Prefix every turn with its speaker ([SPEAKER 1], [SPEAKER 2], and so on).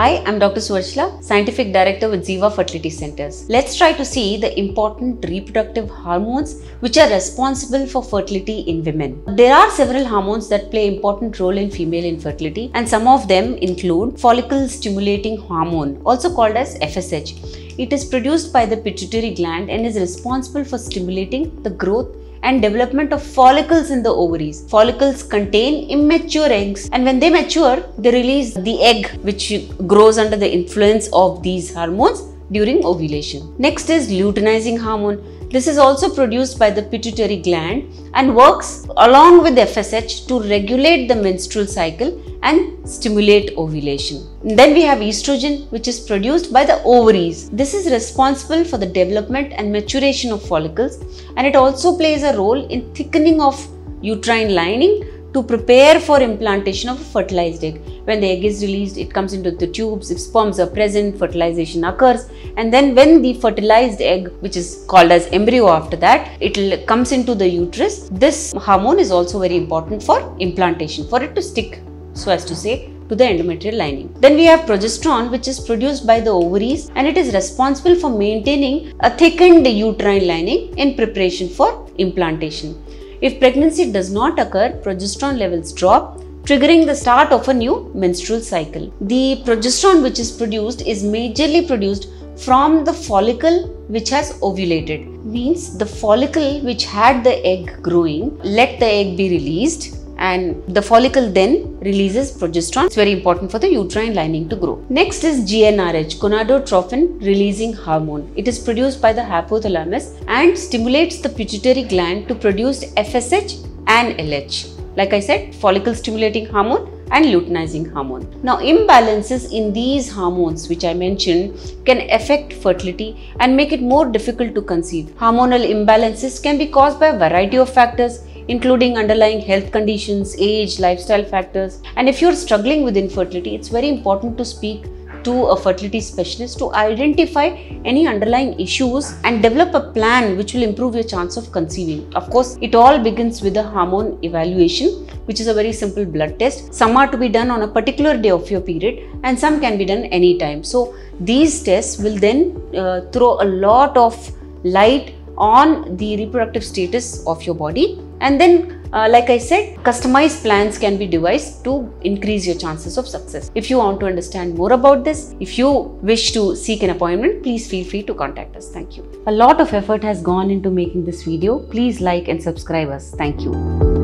[SPEAKER 1] I'm Dr. Suvarchala, Scientific Director with Ziva Fertility Centers. Let's try to see the important reproductive hormones which are responsible for fertility in women. There are several hormones that play important role in female infertility and some of them include follicle stimulating hormone also called as FSH. It is produced by the pituitary gland and is responsible for stimulating the growth and development of follicles in the ovaries. Follicles contain immature eggs and when they mature, they release the egg which grows under the influence of these hormones during ovulation. Next is luteinizing hormone. This is also produced by the pituitary gland and works along with FSH to regulate the menstrual cycle and stimulate ovulation. Then we have estrogen which is produced by the ovaries. This is responsible for the development and maturation of follicles and it also plays a role in thickening of uterine lining to prepare for implantation of a fertilized egg. When the egg is released, it comes into the tubes. If sperms are present, fertilization occurs. And then when the fertilized egg, which is called as embryo after that, it comes into the uterus. This hormone is also very important for implantation, for it to stick, so as to say, to the endometrial lining. Then we have progesterone which is produced by the ovaries and it is responsible for maintaining a thickened uterine lining in preparation for implantation. If pregnancy does not occur, progesterone levels drop, triggering the start of a new menstrual cycle. The progesterone which is produced is majorly produced from the follicle which has ovulated. Means the follicle which had the egg growing, let the egg be released and the follicle then releases progesterone. It's very important for the uterine lining to grow. Next is GnRH, gonadotropin releasing hormone. It is produced by the hypothalamus and stimulates the pituitary gland to produce FSH and LH. Like I said, follicle stimulating hormone and luteinizing hormone. Now, imbalances in these hormones, which I mentioned, can affect fertility and make it more difficult to conceive. Hormonal imbalances can be caused by a variety of factors, including underlying health conditions, age, lifestyle factors. And if you're struggling with infertility, it's very important to speak to a fertility specialist to identify any underlying issues and develop a plan which will improve your chance of conceiving. Of course, it all begins with a hormone evaluation, which is a very simple blood test. Some are to be done on a particular day of your period and some can be done anytime. So, these tests will then uh, throw a lot of light on the reproductive status of your body and then uh, like I said, customized plans can be devised to increase your chances of success. If you want to understand more about this, if you wish to seek an appointment, please feel free to contact us. Thank you. A lot of effort has gone into making this video. Please like and subscribe us. Thank you.